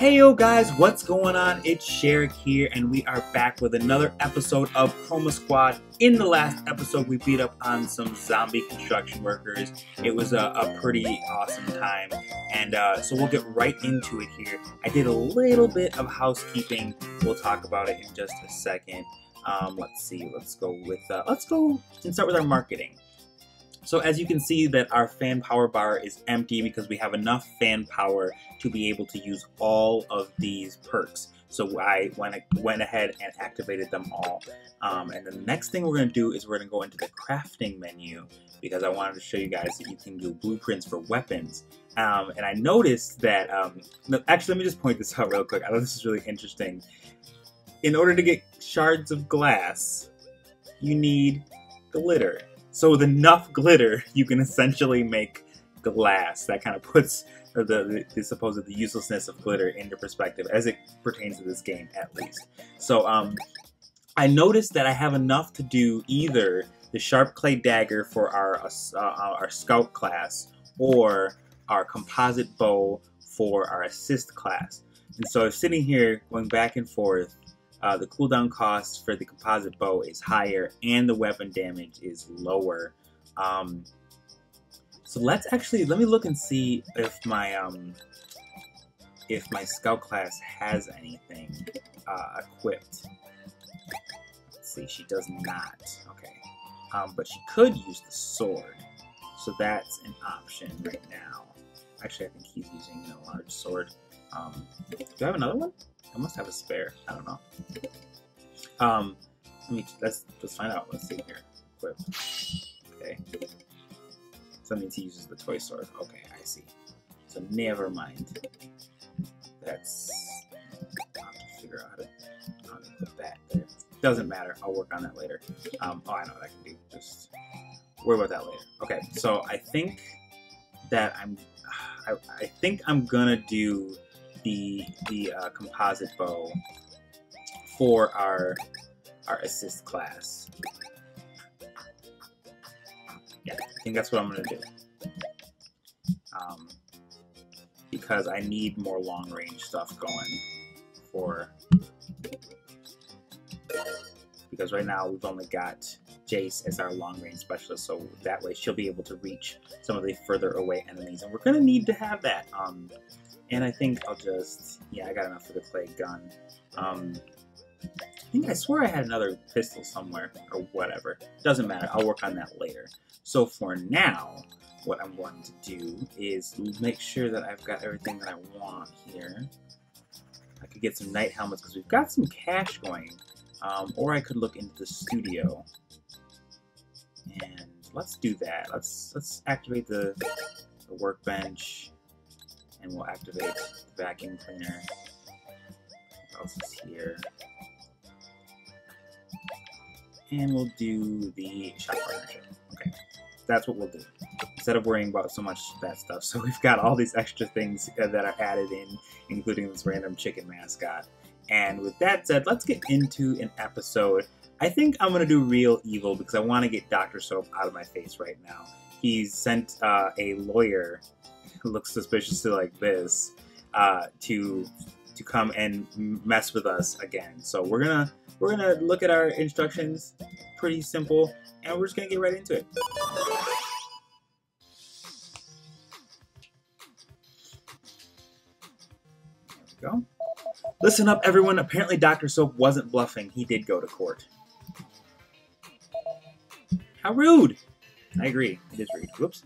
Hey yo guys, what's going on? It's Sherrick here, and we are back with another episode of Chroma Squad. In the last episode, we beat up on some zombie construction workers. It was a, a pretty awesome time, and uh, so we'll get right into it here. I did a little bit of housekeeping. We'll talk about it in just a second. Um, let's see. Let's go with. Uh, let's go and start with our marketing. So as you can see that our fan power bar is empty because we have enough fan power to be able to use all of these perks. So I went, went ahead and activated them all. Um, and the next thing we're going to do is we're going to go into the crafting menu because I wanted to show you guys that you can do blueprints for weapons. Um, and I noticed that, um, actually let me just point this out real quick. I thought this is really interesting. In order to get shards of glass, you need glitter. So with enough glitter, you can essentially make glass. That kind of puts the, the, the supposed the uselessness of glitter into perspective, as it pertains to this game, at least. So um, I noticed that I have enough to do either the sharp clay dagger for our uh, uh our scout class or our composite bow for our assist class. And so sitting here going back and forth uh, the cooldown cost for the composite bow is higher and the weapon damage is lower. Um, so let's actually, let me look and see if my, um, if my scout class has anything uh, equipped. Let's see, she does not. Okay. Um, but she could use the sword. So that's an option right now. Actually, I think he's using a large sword. Um, do I have another one? I must have a spare. I don't know. Um, let me let's let's find out. Let's see here. Equip. Okay. So that means he uses the toy sword. Okay, I see. So never mind. That's I'll have to figure out how to, how to put that there. Doesn't matter. I'll work on that later. Um, oh, I know what I can do. Just worry about that later. Okay, so I think that I'm. I, I think I'm gonna do the the uh, composite bow for our our assist class. Yeah, I think that's what I'm gonna do. Um, because I need more long range stuff going for because right now we've only got Jace as our long range specialist, so that way she'll be able to reach some of the further away enemies, and we're gonna need to have that. Um, and I think I'll just, yeah, I got enough for the clay gun. Um, I think I swear I had another pistol somewhere, or whatever. Doesn't matter, I'll work on that later. So for now, what I'm going to do is make sure that I've got everything that I want here. I could get some knight helmets, because we've got some cash going. Um, or I could look into the studio. And let's do that. Let's let's activate the, the workbench and we'll activate the vacuum cleaner. What else is here? And we'll do the shop partnership. Okay, that's what we'll do. Instead of worrying about so much that stuff. So we've got all these extra things that are added in, including this random chicken mascot. And with that said, let's get into an episode. I think I'm to do Real Evil because I want to get Dr. Soap out of my face right now. He's sent uh, a lawyer looks suspiciously like this uh, to to come and mess with us again. So we're gonna we're gonna look at our instructions, pretty simple, and we're just gonna get right into it. Go. Listen up, everyone. Apparently, Dr. Soap wasn't bluffing. He did go to court. How rude! I agree. It is rude. Whoops.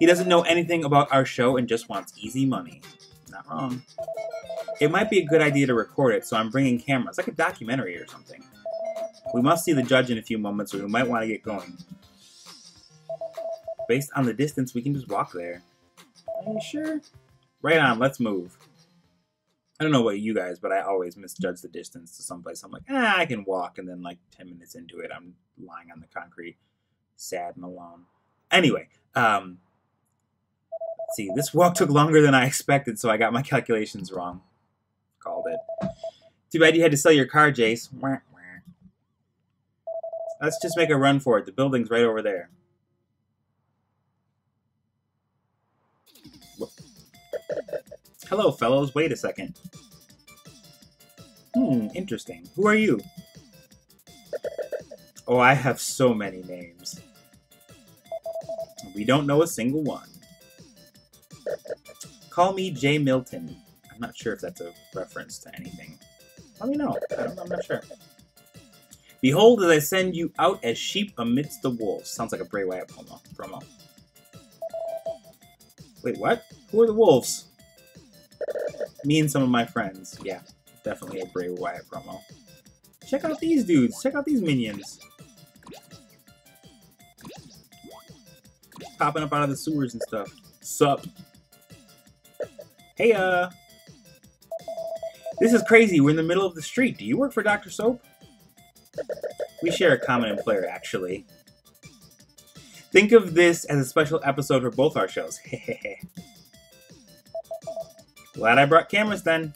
He doesn't know anything about our show and just wants easy money. Not wrong. It might be a good idea to record it, so I'm bringing cameras, like a documentary or something. We must see the judge in a few moments, so we might want to get going. Based on the distance, we can just walk there. Are you sure? Right on, let's move. I don't know about you guys, but I always misjudge the distance to someplace. I'm like, ah, I can walk, and then like 10 minutes into it, I'm lying on the concrete, sad and alone. Anyway, um, see, this walk took longer than I expected, so I got my calculations wrong. Called it. Too bad you had to sell your car, Jace. Let's just make a run for it. The building's right over there. Hello, fellows. Wait a second. Hmm, interesting. Who are you? Oh, I have so many names. We don't know a single one. Call me Jay Milton. I'm not sure if that's a reference to anything. Let me know. I am not sure. Behold, as I send you out as sheep amidst the wolves. Sounds like a Bray Wyatt promo. promo. Wait, what? Who are the wolves? Me and some of my friends. Yeah, definitely a Bray Wyatt promo. Check out these dudes. Check out these minions. Popping up out of the sewers and stuff. Sup? Hey, uh. This is crazy. We're in the middle of the street. Do you work for Dr. Soap? We share a common employer, actually. Think of this as a special episode for both our shows. Glad I brought cameras then.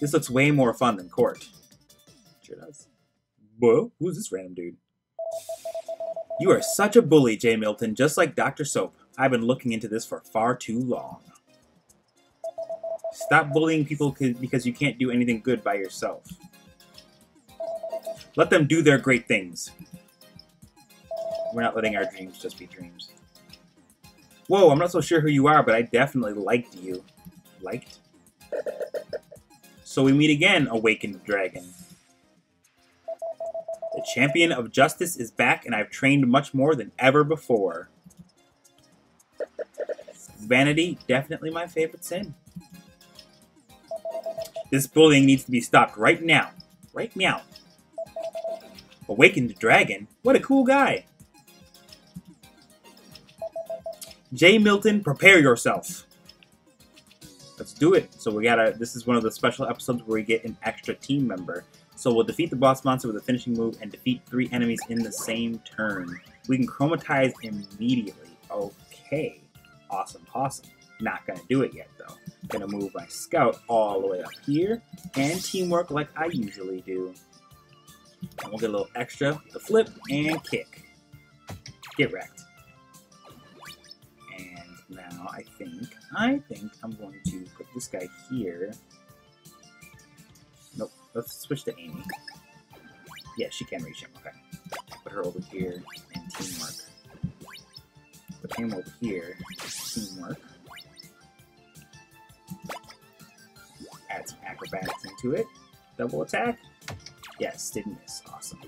This looks way more fun than court. Sure does. Whoa, who's this random dude? You are such a bully, Jay Milton, just like Dr. Soap. I've been looking into this for far too long. Stop bullying people because you can't do anything good by yourself. Let them do their great things. We're not letting our dreams just be dreams. Whoa, I'm not so sure who you are, but I definitely liked you. Liked? So we meet again, Awakened Dragon. The champion of justice is back, and I've trained much more than ever before. Vanity, definitely my favorite sin. This bullying needs to be stopped right now. Right now. Awakened Dragon? What a cool guy. Jay Milton, prepare yourself. Let's do it. So we gotta, this is one of the special episodes where we get an extra team member. So we'll defeat the boss monster with a finishing move and defeat three enemies in the same turn. We can chromatize immediately. Okay. Awesome, awesome. Not gonna do it yet though. Gonna move my scout all the way up here and teamwork like I usually do. And we'll get a little extra the flip and kick. Get wrecked. And now I think, I think I'm going to put this guy here. Nope, let's switch to Amy. Yeah, she can reach him, okay. Put her over here and teamwork. Him over here, teamwork. Add some acrobatics into it. Double attack. Yes, didn't miss. Awesome.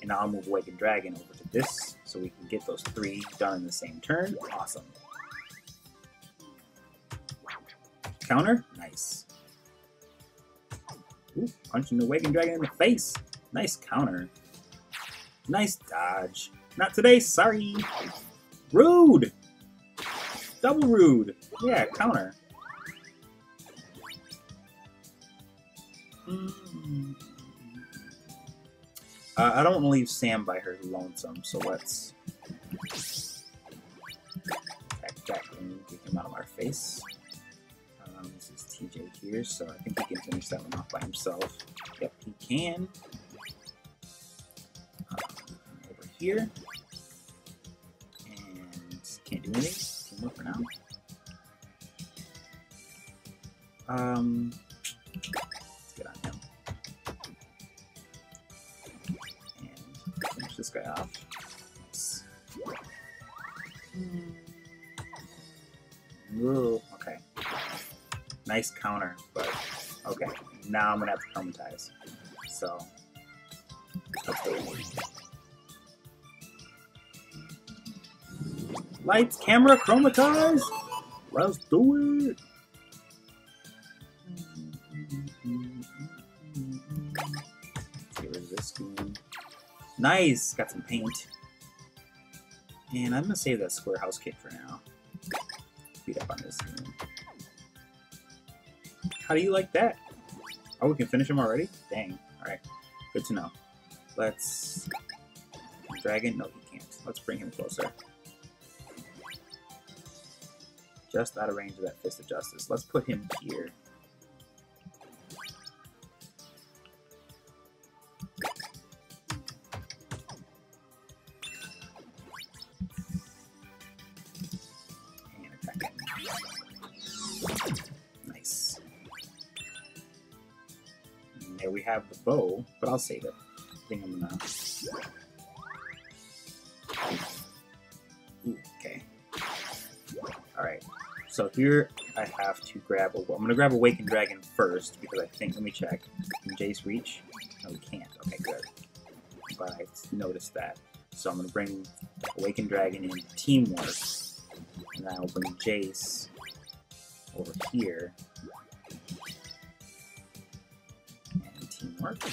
And now I'll move Awakened Dragon over to this, so we can get those three done in the same turn. Awesome. Counter? Nice. Ooh, punching the Awakened Dragon in the face. Nice counter. Nice dodge. Not today, sorry. Rude! Double rude. Yeah, counter. Mm. Uh, I don't want to leave Sam by her lonesome, so let's attack Jack and get him out of our face. Um, this is TJ here, so I think he can finish that one off by himself. Yep, he can. Um, over here. Can't do anything. Teamwork for now. Um, let's get on him. And finish this guy off. Ooh, okay. Nice counter, but okay. Now I'm gonna have to chromatize. So let's go. Lights, camera, chromatize! Let's do it! Nice! Got some paint. And I'm gonna save that square house kit for now. Beat up on this. How do you like that? Oh, we can finish him already? Dang. Alright. Good to know. Let's... Dragon? No, he can't. Let's bring him closer just out of range of that Fist of Justice. Let's put him here. Nice. And there we have the bow, but I'll save it. I think I'm gonna So here I have to grab a. I'm gonna grab Awakened Dragon first because I think. Let me check. Can Jace reach? No, we can't. Okay, good. But I noticed that. So I'm gonna bring Awakened Dragon in teamwork, and I will bring Jace over here. And teamwork.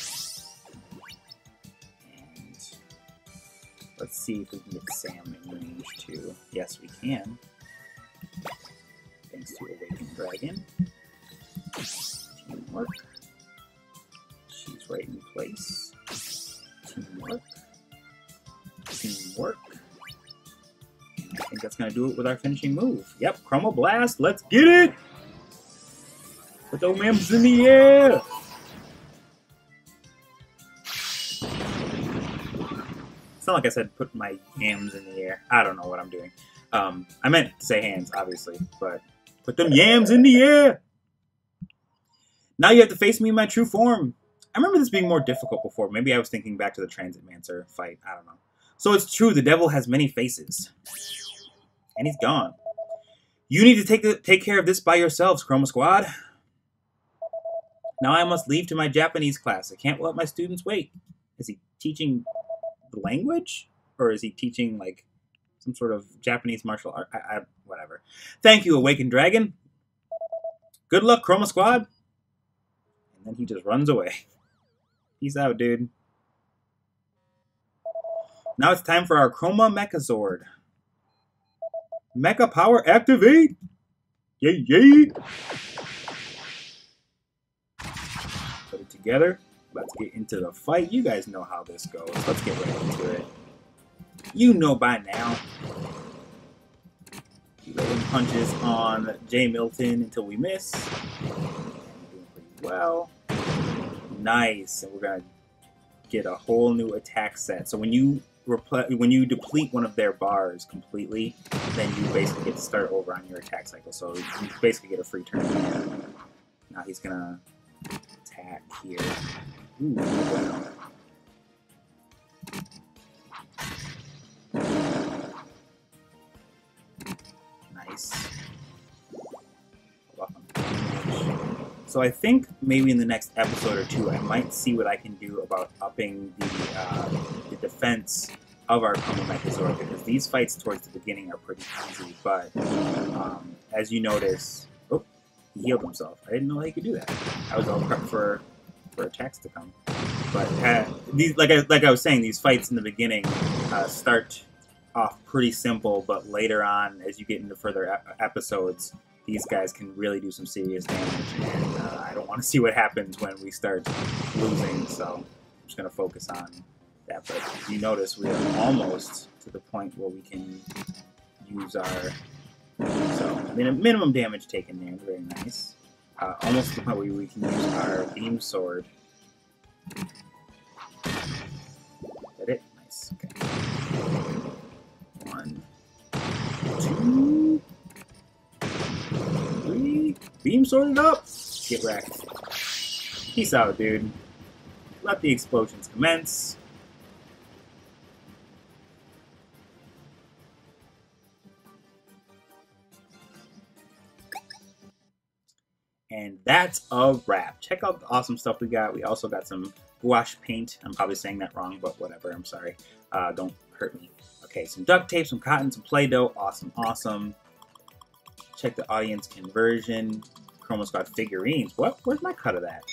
And let's see if we can get Sam in range too. Yes, we can. Thanks to Awakened Dragon. Teamwork. She's right in place. Teamwork. Teamwork. I think that's going to do it with our finishing move. Yep, Chroma Blast, let's get it! Put those members in the air! It's not like I said put my yams in the air. I don't know what I'm doing. Um, I meant to say hands, obviously, but put them yams in the air! Now you have to face me in my true form. I remember this being more difficult before. Maybe I was thinking back to the Transit Mancer fight. I don't know. So it's true, the devil has many faces. And he's gone. You need to take the, take care of this by yourselves, Chroma Squad. Now I must leave to my Japanese class. I can't let my students wait. Is he teaching the language? Or is he teaching, like, some sort of Japanese martial art? I, I, whatever. Thank you, Awakened Dragon. Good luck, Chroma Squad. And then he just runs away. Peace out, dude. Now it's time for our Chroma Mechazord. Mecha Power activate! Yay, yay! Put it together. Let's get into the fight. You guys know how this goes. Let's get right into it. You know by now. Letting punches on Jay Milton until we miss. Doing pretty well. Nice. And we're going to get a whole new attack set. So when you when you deplete one of their bars completely, then you basically get to start over on your attack cycle. So you basically get a free turn. Now he's gonna attack here. Ooh, wow. So I think maybe in the next episode or two, I might see what I can do about upping the, uh, the defense of our Chroma Mechazord, because these fights towards the beginning are pretty easy, but um, as you notice, oh, he healed himself. I didn't know he could do that. I was all prepped for, for attacks to come. But uh, these, like I, like I was saying, these fights in the beginning uh, start off pretty simple, but later on, as you get into further episodes, these guys can really do some serious damage, and uh, I don't want to see what happens when we start losing, so I'm just going to focus on that. But you notice we are almost to the point where we can use our, so I mean, minimum damage taken there, very nice. Uh, almost to the point where we can use our beam sword. One, two, Beam sorted up? Get wrecked. Peace out, dude. Let the explosions commence. And that's a wrap. Check out the awesome stuff we got. We also got some gouache paint. I'm probably saying that wrong, but whatever. I'm sorry. Uh, don't hurt me. Okay, some duct tape, some cotton, some Play-Doh. Awesome, awesome. Check the audience conversion. Chroma Squad figurines. What? Where's my cut of that?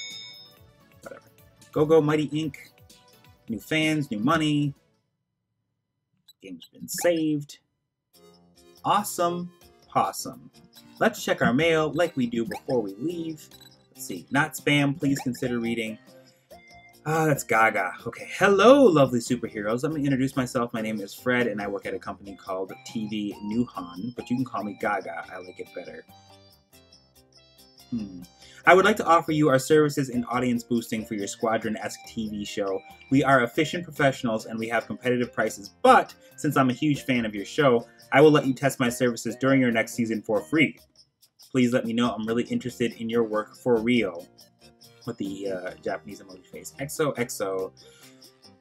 Whatever. Go Go Mighty Inc. New fans, new money. Game's been saved. Awesome. Possum. Let's check our mail like we do before we leave. Let's see. Not spam. Please consider reading. Ah, that's Gaga. Okay, hello, lovely superheroes. Let me introduce myself. My name is Fred, and I work at a company called TV Newhan, but you can call me Gaga. I like it better. Hmm. I would like to offer you our services in audience boosting for your Squadron-esque TV show. We are efficient professionals and we have competitive prices, but since I'm a huge fan of your show, I will let you test my services during your next season for free. Please let me know I'm really interested in your work for real. With the uh, Japanese emoji face. XOXO.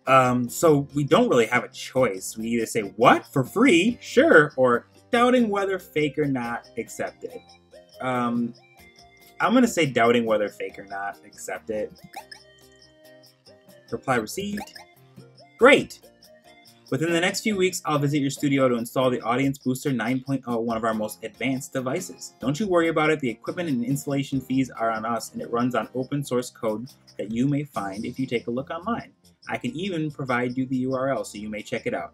Um, so we don't really have a choice. We either say what for free, sure, or doubting whether fake or not, accepted. Um, I'm gonna say doubting whether fake or not, accepted. Reply received. Great. Within the next few weeks, I'll visit your studio to install the Audience Booster 9.0, one of our most advanced devices. Don't you worry about it, the equipment and installation fees are on us, and it runs on open source code that you may find if you take a look online. I can even provide you the URL so you may check it out.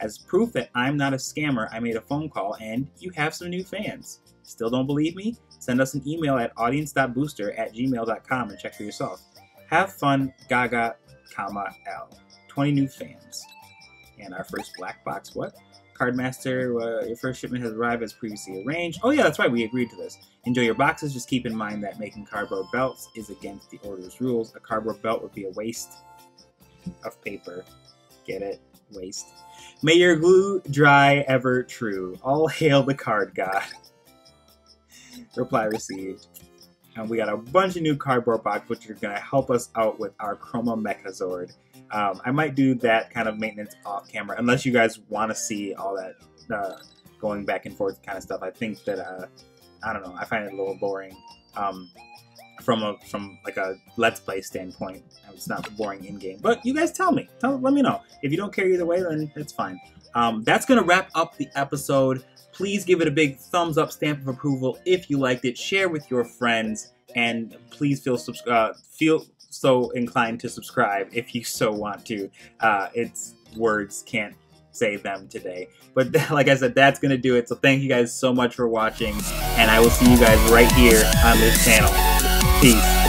As proof that I'm not a scammer, I made a phone call and you have some new fans. Still don't believe me? Send us an email at audience.booster at gmail.com and check for yourself. Have fun, Gaga, comma, L. 20 new fans. And our first black box, what? Cardmaster, uh, your first shipment has arrived as previously arranged. Oh yeah, that's right, we agreed to this. Enjoy your boxes, just keep in mind that making cardboard belts is against the order's rules. A cardboard belt would be a waste of paper. Get it? Waste. May your glue dry ever true. All hail the card god. Reply received. And we got a bunch of new cardboard boxes, which are going to help us out with our Chroma Mechazord. Um, I might do that kind of maintenance off camera, unless you guys want to see all that uh, going back and forth kind of stuff. I think that uh, I don't know. I find it a little boring um, from a from like a let's play standpoint. It's not boring in game, but you guys tell me. Tell let me know if you don't care either way. Then it's fine. Um, that's gonna wrap up the episode. Please give it a big thumbs up, stamp of approval if you liked it. Share with your friends, and please feel subscribe. uh, feel so inclined to subscribe if you so want to. Uh, it's words can't say them today. But like I said, that's going to do it. So thank you guys so much for watching, and I will see you guys right here on this channel. Peace.